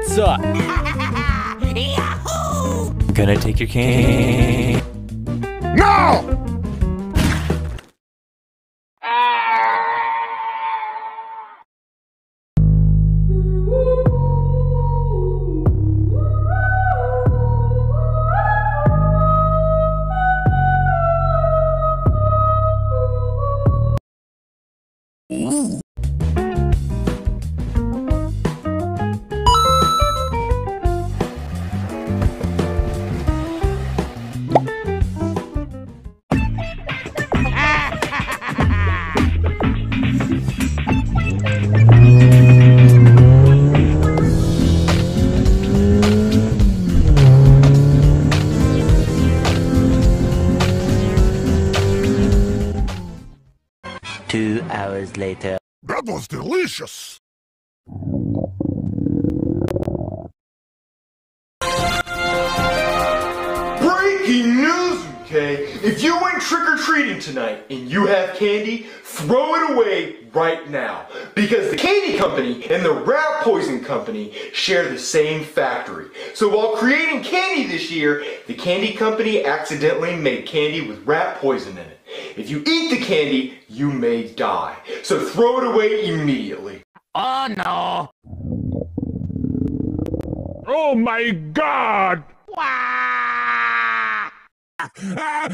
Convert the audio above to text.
What's up? Gonna take your cane. No! Two hours later. That was delicious! News, okay? If you went trick-or-treating tonight and you have candy, throw it away right now. Because the candy company and the rat poison company share the same factory. So while creating candy this year, the candy company accidentally made candy with rat poison in it. If you eat the candy, you may die. So throw it away immediately. Oh no! Oh my god! Ah!